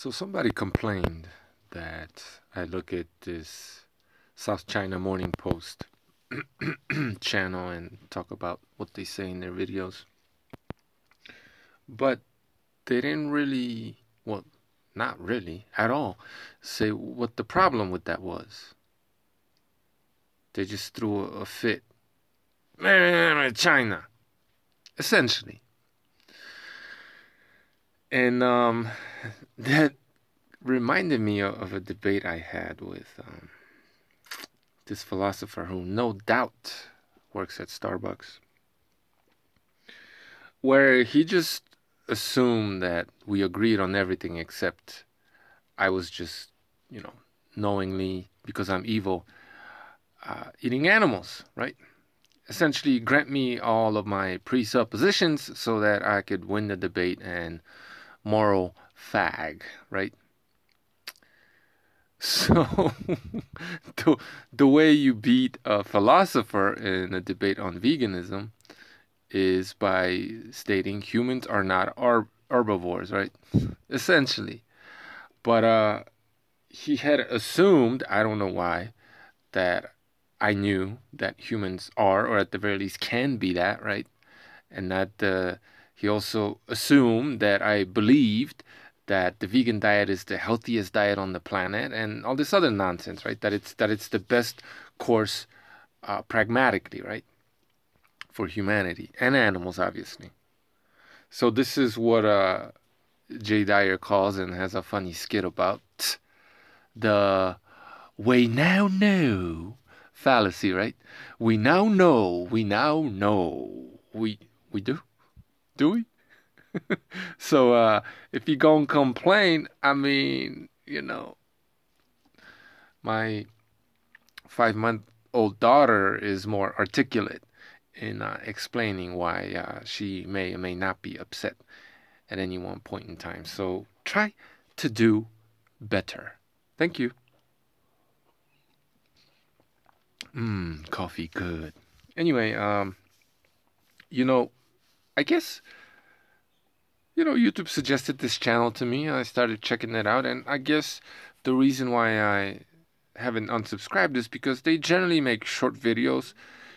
So somebody complained that I look at this South China Morning Post channel and talk about what they say in their videos. But they didn't really, well, not really at all, say what the problem with that was. They just threw a fit. China, essentially. And um, that reminded me of a debate I had with um, this philosopher who no doubt works at Starbucks, where he just assumed that we agreed on everything except I was just, you know, knowingly, because I'm evil, uh, eating animals, right? Essentially, grant me all of my presuppositions so that I could win the debate and moral fag, right? So, the, the way you beat a philosopher in a debate on veganism is by stating humans are not herb- herbivores, right? Essentially. But uh, he had assumed, I don't know why, that I knew that humans are, or at the very least can be that, right? And that uh, he also assumed that I believed that the vegan diet is the healthiest diet on the planet and all this other nonsense, right? That it's that it's the best course uh, pragmatically, right? For humanity and animals, obviously. So this is what uh, Jay Dyer calls and has a funny skit about the we now know fallacy, right? We now know, we now know. We we do? Do we? so uh, if you gonna complain, I mean, you know, my five month old daughter is more articulate in uh, explaining why uh, she may or may not be upset at any one point in time. So try to do better. Thank you. Mmm, coffee good. Anyway, um, you know, I guess you know, YouTube suggested this channel to me. I started checking it out, and I guess the reason why I haven't unsubscribed is because they generally make short videos,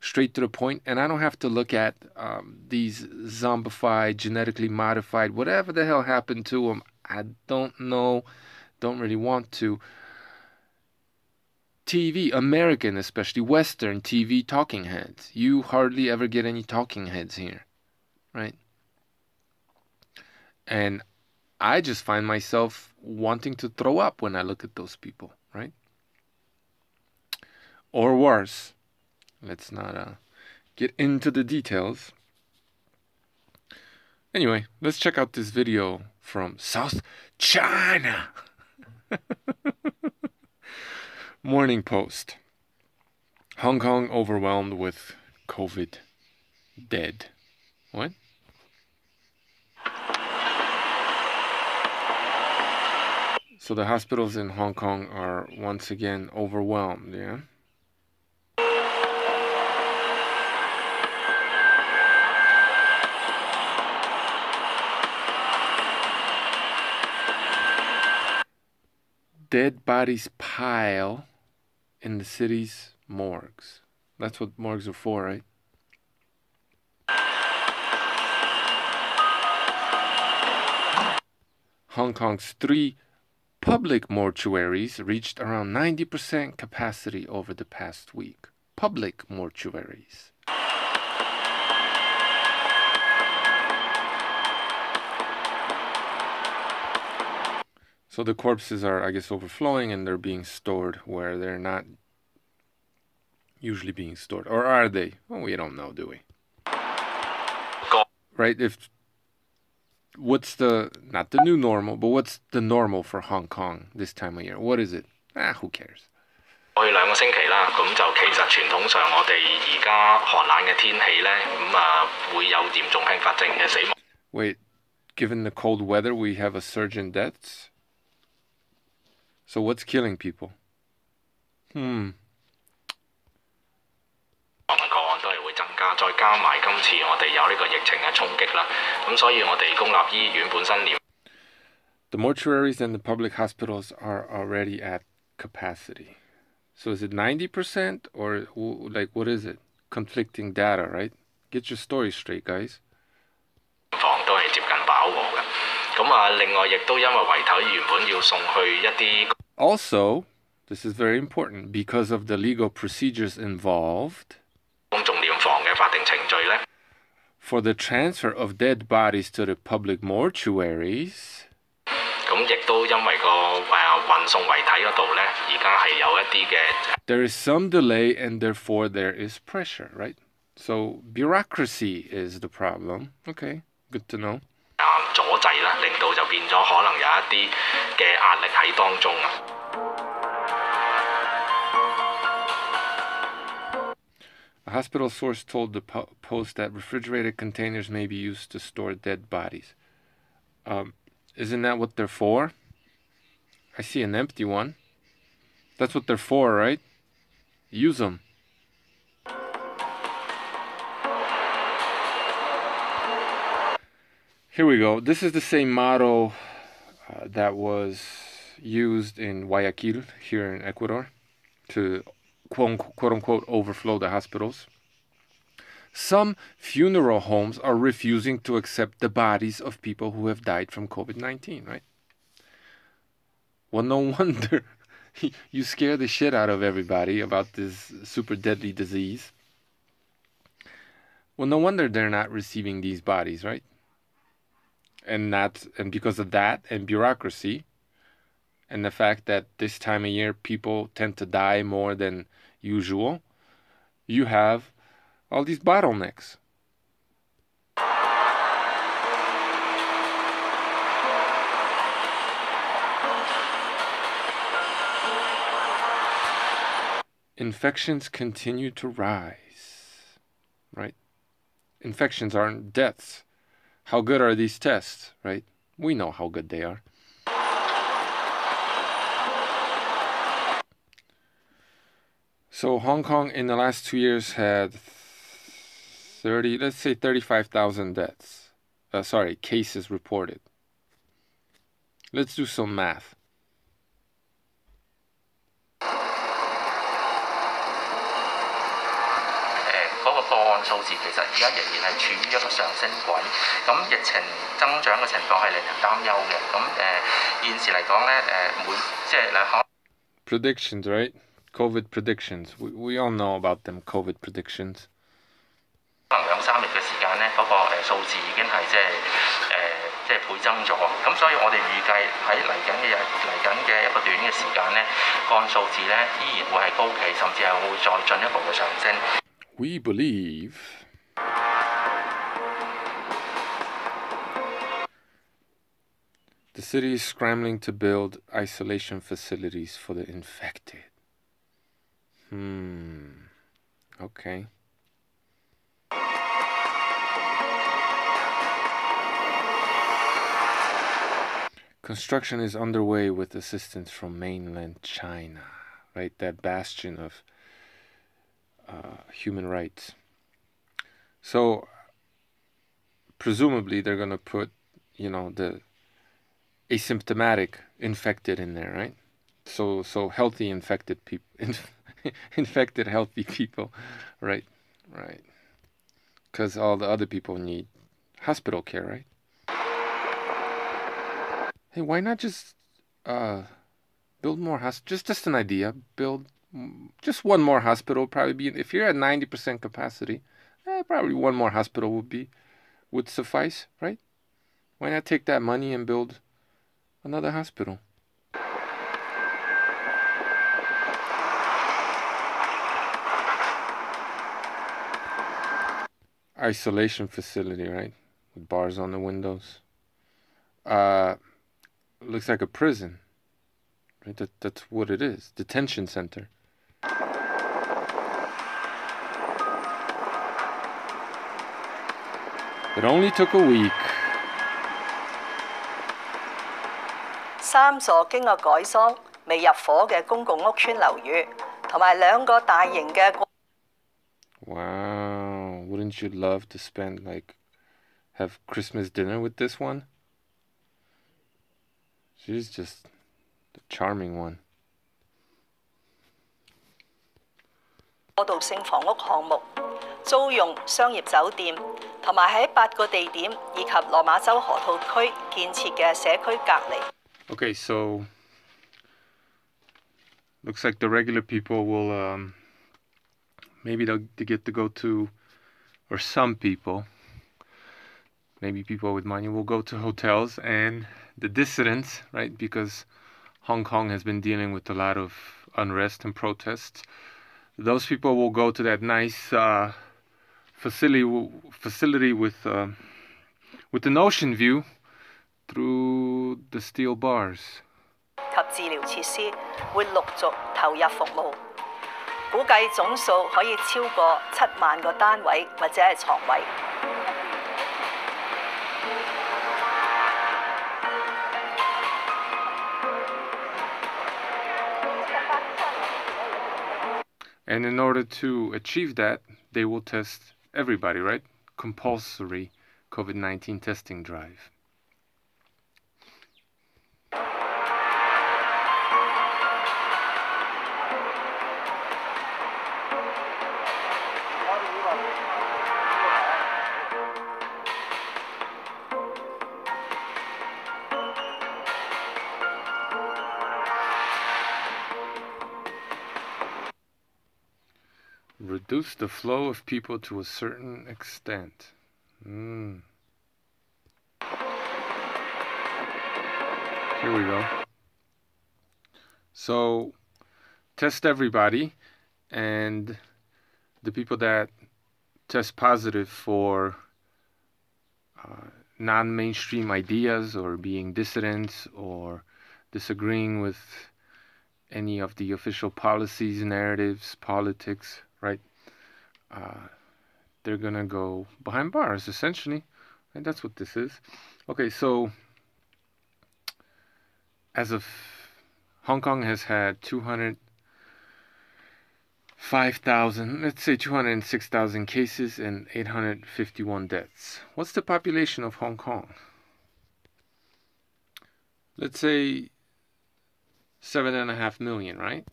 straight to the point, and I don't have to look at um, these zombified, genetically modified, whatever the hell happened to them. I don't know, don't really want to. TV, American especially, Western TV talking heads. You hardly ever get any talking heads here, right? And I just find myself wanting to throw up when I look at those people, right? Or worse. Let's not uh, get into the details. Anyway, let's check out this video from South China. Morning Post. Hong Kong overwhelmed with COVID dead. What? So the hospitals in Hong Kong are once again overwhelmed, yeah? Dead bodies pile in the city's morgues. That's what morgues are for, right? Hong Kong's three Public mortuaries reached around 90% capacity over the past week. Public mortuaries. So the corpses are, I guess, overflowing and they're being stored where they're not usually being stored. Or are they? Well, we don't know, do we? Right? If what's the not the new normal, but what's the normal for Hong Kong this time of year? What is it? Ah, who cares? Wait, given the cold weather, we have a surge in deaths. So what's killing people? Hmm. 加，再加埋今次我哋有呢个疫情嘅冲击啦，咁所以我哋公立医院本身连。 The mortuaries and the public hospitals are already at capacity. So is it 90% or like what is it? Conflicting data, right? Get your story straight, guys. Also, this is very important because of the legal procedures involved. 嘅法定程序呢？For the transfer of dead bodies to the public mortuaries，咁亦都因為個誒運送遺體嗰度呢，而家係有一啲嘅。There is some delay and therefore there is pressure, right? So bureaucracy is the problem. Okay, good to know. 阻滯啦，令到就變咗可能有一啲嘅壓力喺當中啊。Hospital source told the Post that refrigerated containers may be used to store dead bodies. Um, isn't that what they're for? I see an empty one. That's what they're for, right? Use them. Here we go. This is the same model uh, that was used in Guayaquil here in Ecuador to quote, quote unquote overflow the hospitals. Some funeral homes are refusing to accept the bodies of people who have died from COVID 19, right? Well, no wonder you scare the shit out of everybody about this super deadly disease. Well, no wonder they're not receiving these bodies, right? And not, and because of that and bureaucracy, and the fact that this time of year people tend to die more than usual, you have all these bottlenecks. Infections continue to rise, right? Infections aren't deaths. How good are these tests, right? We know how good they are. So Hong Kong in the last two years had 30, let's say 35,000 deaths. Uh, sorry, cases reported. Let's do some math. Predictions, right? COVID predictions. We, we all know about them COVID predictions. We believe the city is scrambling to build isolation facilities for the infected. Hmm. Okay. Construction is underway with assistance from mainland China, right? That bastion of uh, human rights. So, presumably, they're going to put, you know, the asymptomatic infected in there, right? So, so healthy infected people. infected healthy people. Right right. Because all the other people need hospital care right? Hey why not just uh build more hospitals just just an idea build just one more hospital probably be if you're at 90% capacity eh, probably one more hospital would be would suffice right? Why not take that money and build another hospital isolation facility, right? With bars on the windows. Uh, looks like a prison. Right? That, that's what it is. Detention center. It only took a week. 三座经过改装未入伙嘅公共屋邨楼宇，同埋两个大型嘅。 wouldn't you love to spend like have Christmas dinner with this one? She's just the charming one. 過渡性房屋項目、租用商業酒店，同埋喺八個地點以及落馬洲河套區建設嘅社區隔離。Okay, so looks like the regular people will um, maybe they get to go to or some people, maybe people with money will go to hotels, and the dissidents, right? Because Hong Kong has been dealing with a lot of unrest and protests. Those people will go to that nice uh, facility facility with uh, with an ocean view through the steel bars. 及治疗设施会陆续投入服务， 估计总数可以超过七万个单位或者系床位。And in order to achieve that, they will test everybody, right? Compulsory COVID 19 testing drive. Reduce the flow of people to a certain extent. Mm. Here we go. So, test everybody, and the people that test positive for uh, non mainstream ideas or being dissidents or disagreeing with any of the official policies, narratives, politics, right? Uh, they're gonna go behind bars essentially, and that's what this is. Okay, so as of Hong Kong has had 205,000, let's say 206,000 cases and 851 deaths. What's the population of Hong Kong? Let's say seven and a half million, right?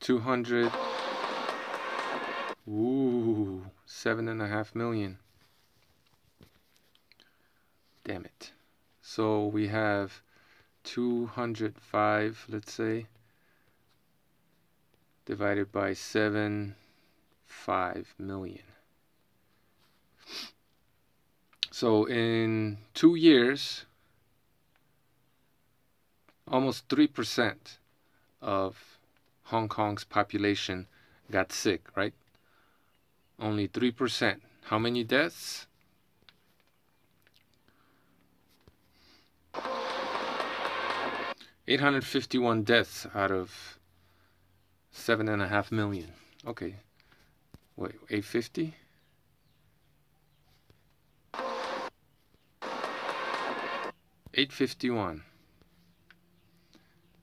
Two hundred. Ooh, seven and a half million. Damn it. So we have 205, let's say, divided by 7, 5 million. So in two years, almost 3% of Hong Kong's population got sick, right? Only 3%. How many deaths? Eight hundred fifty-one deaths out of seven and a half million. Okay, wait, eight fifty. Eight fifty-one.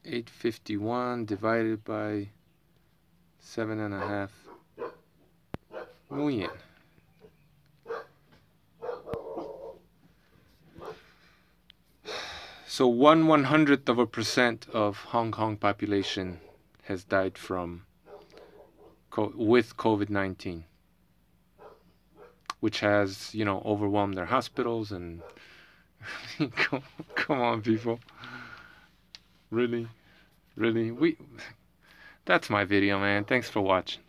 851 divided by seven and a half million. So one one hundredth of a percent of Hong Kong population has died from with COVID nineteen, which has you know overwhelmed their hospitals and come on people. Really? Really? We That's my video, man. Thanks for watching.